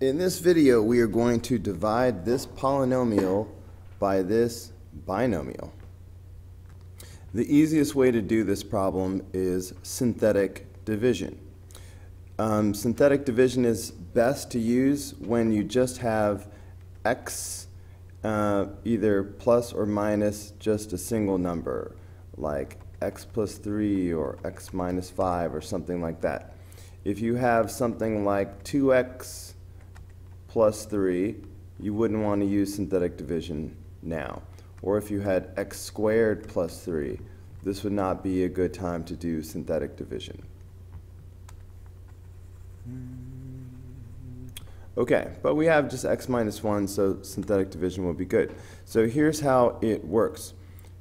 In this video, we are going to divide this polynomial by this binomial. The easiest way to do this problem is synthetic division. Um, synthetic division is best to use when you just have x uh, either plus or minus just a single number, like x plus 3 or x minus 5 or something like that. If you have something like 2x plus 3, you wouldn't want to use synthetic division now. Or if you had x squared plus 3, this would not be a good time to do synthetic division. Okay, but we have just x minus 1, so synthetic division will be good. So here's how it works.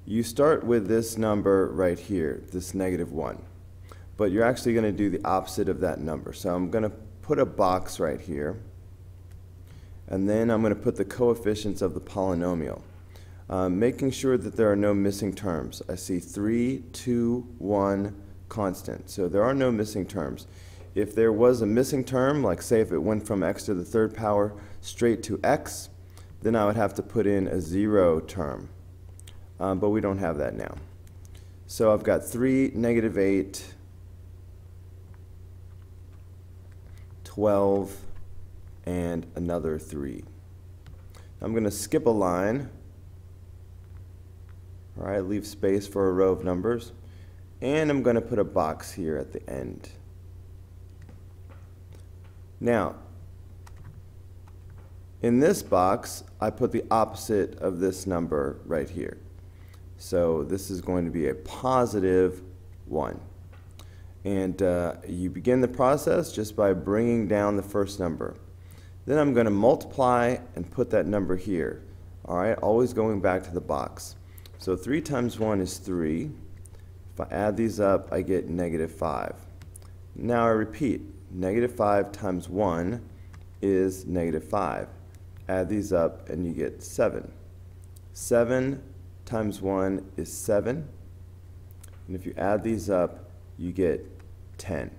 You start with this number right here, this negative 1. But you're actually going to do the opposite of that number. So I'm going to put a box right here. And then I'm going to put the coefficients of the polynomial. Um, making sure that there are no missing terms. I see 3, 2, 1, constant. So there are no missing terms. If there was a missing term, like say if it went from x to the third power straight to x, then I would have to put in a zero term. Um, but we don't have that now. So I've got 3, negative 8, 12, and another 3. I'm going to skip a line. All right, leave space for a row of numbers. And I'm going to put a box here at the end. Now, in this box, I put the opposite of this number right here. So this is going to be a positive 1. And uh, you begin the process just by bringing down the first number. Then I'm going to multiply and put that number here. All right, always going back to the box. So 3 times 1 is 3. If I add these up, I get negative 5. Now I repeat. Negative 5 times 1 is negative 5. Add these up and you get 7. 7 times 1 is 7. And if you add these up, you get 10.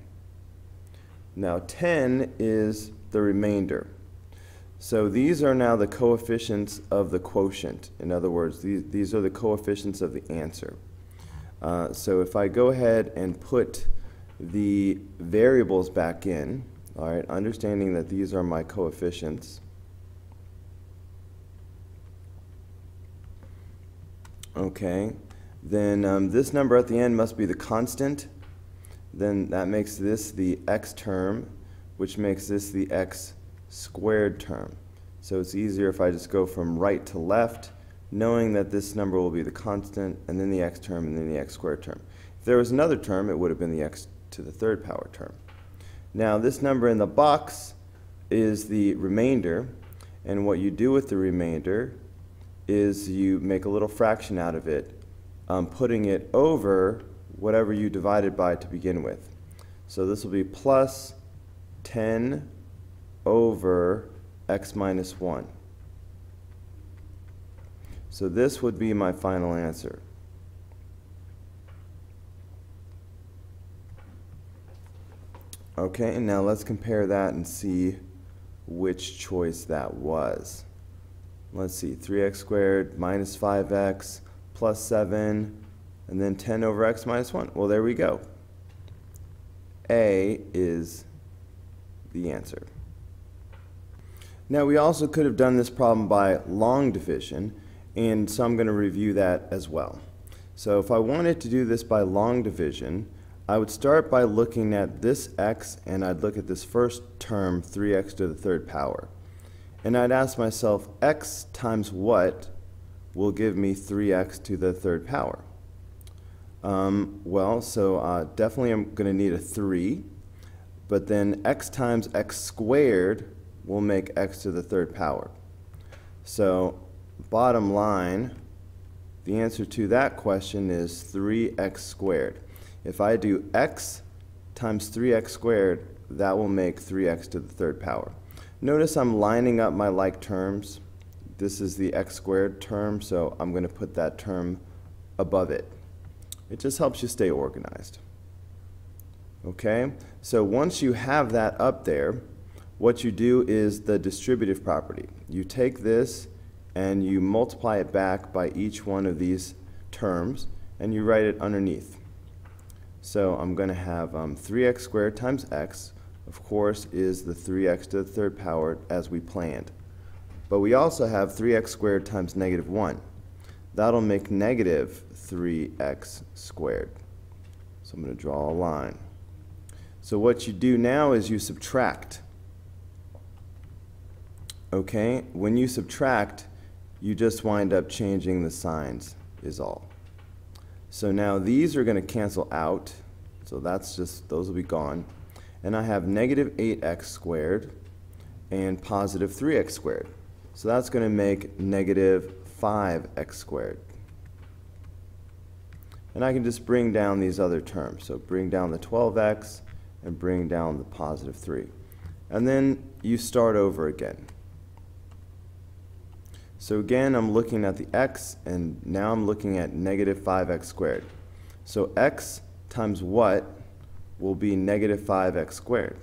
Now 10 is the remainder. So these are now the coefficients of the quotient. In other words, these, these are the coefficients of the answer. Uh, so if I go ahead and put the variables back in, all right, understanding that these are my coefficients. Okay, then um, this number at the end must be the constant. Then that makes this the x term, which makes this the x squared term. So it's easier if I just go from right to left, knowing that this number will be the constant, and then the x term, and then the x squared term. If there was another term, it would have been the x to the third power term. Now this number in the box is the remainder, and what you do with the remainder is you make a little fraction out of it, um, putting it over whatever you divided by to begin with. So this will be plus 10 over x minus 1. So this would be my final answer. Okay, and now let's compare that and see which choice that was. Let's see, 3x squared minus 5x plus 7, and then 10 over x minus 1. Well, there we go. A is the answer. Now, we also could have done this problem by long division, and so I'm going to review that as well. So if I wanted to do this by long division, I would start by looking at this x and I'd look at this first term, 3x to the third power. And I'd ask myself, x times what will give me 3x to the third power? Um, well, so uh, definitely I'm going to need a 3, but then x times x squared will make x to the third power. So bottom line, the answer to that question is 3x squared. If I do x times 3x squared, that will make 3x to the third power. Notice I'm lining up my like terms. This is the x squared term, so I'm going to put that term above it. It just helps you stay organized. Okay, so once you have that up there, what you do is the distributive property. You take this and you multiply it back by each one of these terms, and you write it underneath. So I'm going to have um, 3x squared times x, of course, is the 3x to the third power as we planned. But we also have 3x squared times negative 1. That'll make negative 3x squared. So I'm going to draw a line. So what you do now is you subtract. Okay, when you subtract, you just wind up changing the signs is all. So now these are going to cancel out. So that's just, those will be gone. And I have negative 8x squared and positive 3x squared. So that's going to make negative 5x squared. And I can just bring down these other terms. So bring down the 12x and bring down the positive 3. And then you start over again. So again, I'm looking at the x, and now I'm looking at negative 5x squared. So x times what will be negative 5x squared?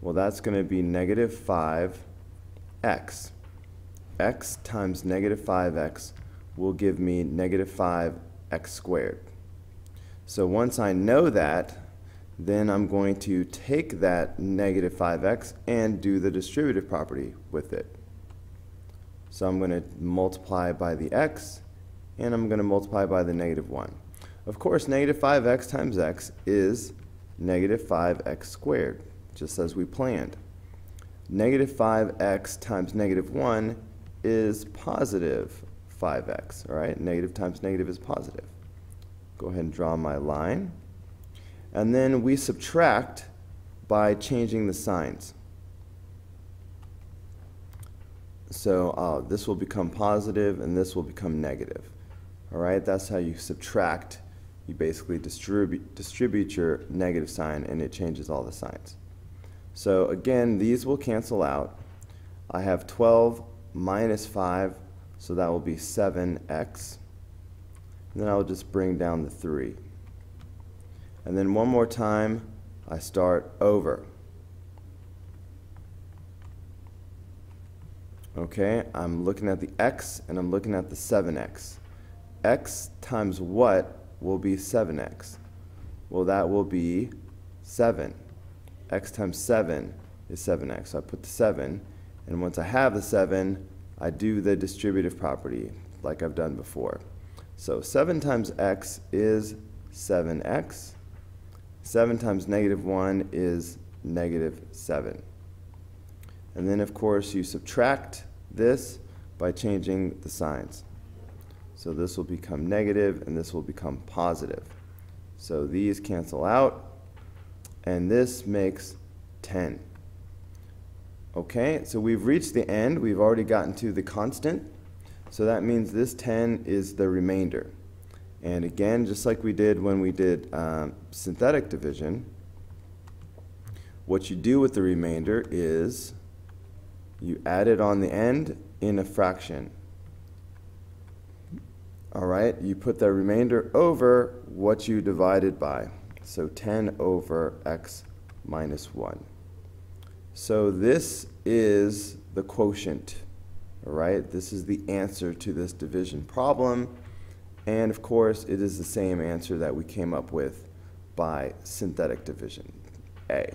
Well, that's going to be negative 5x. x times negative 5x will give me negative 5x squared. So once I know that, then I'm going to take that negative 5x and do the distributive property with it. So I'm going to multiply by the x, and I'm going to multiply by the negative 1. Of course, negative 5x times x is negative 5x squared, just as we planned. Negative 5x times negative 1 is positive 5x, all right? Negative times negative is positive. Go ahead and draw my line. And then we subtract by changing the signs. So uh, this will become positive and this will become negative. All right, that's how you subtract. You basically distribute, distribute your negative sign and it changes all the signs. So again, these will cancel out. I have 12 minus 5, so that will be 7x. And then I'll just bring down the 3. And then one more time, I start over. Okay, I'm looking at the x and I'm looking at the 7x. x times what will be 7x? Well, that will be 7. x times 7 is 7x. So I put the 7, and once I have the 7, I do the distributive property like I've done before. So 7 times x is 7x. 7 times negative 1 is negative 7. And then, of course, you subtract this by changing the signs. So this will become negative and this will become positive. So these cancel out and this makes 10. Okay, so we've reached the end. We've already gotten to the constant. So that means this 10 is the remainder. And again, just like we did when we did um, synthetic division, what you do with the remainder is you add it on the end in a fraction. All right, you put the remainder over what you divided by. So 10 over x minus 1. So this is the quotient, all right? This is the answer to this division problem. And of course, it is the same answer that we came up with by synthetic division, A.